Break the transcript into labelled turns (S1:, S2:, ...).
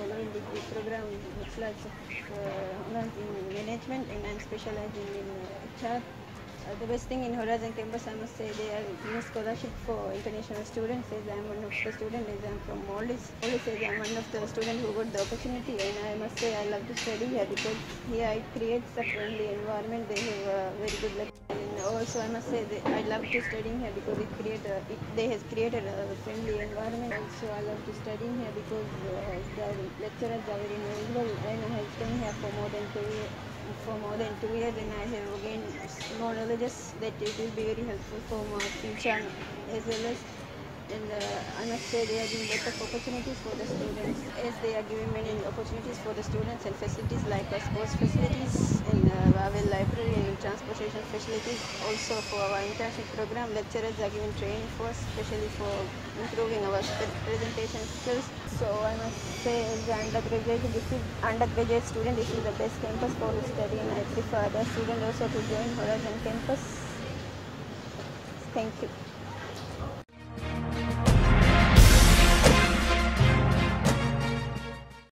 S1: following degree program which lots of uh, management and I'm specializing in uh, HR. Uh, the best thing in Horizon campus, I must say, they are giving scholarship for international students. As I'm one of the students, as I'm from Maldives. Always as I'm one of the students who got the opportunity, and I must say I love to study here because here it creates a friendly environment. They have uh, very good lectures also I must say that I love to studying here because it create a, it, they has created a friendly environment. Also, I love to studying here because uh, the lecturers are very knowledgeable, and I have staying here for more than two years for more than two years and I have gained more knowledge that it will be very helpful for my future as well as and uh, I must say they are giving lot of opportunities for the students as they are giving many opportunities for the students and facilities like uh, sports facilities and uh, transportation facilities also for our internship program lecturers are given training for especially for improving our presentation skills. So I must say as an undergraduate this is undergraduate student this is the best campus for study and I prefer other students also to join Horizon campus. Thank you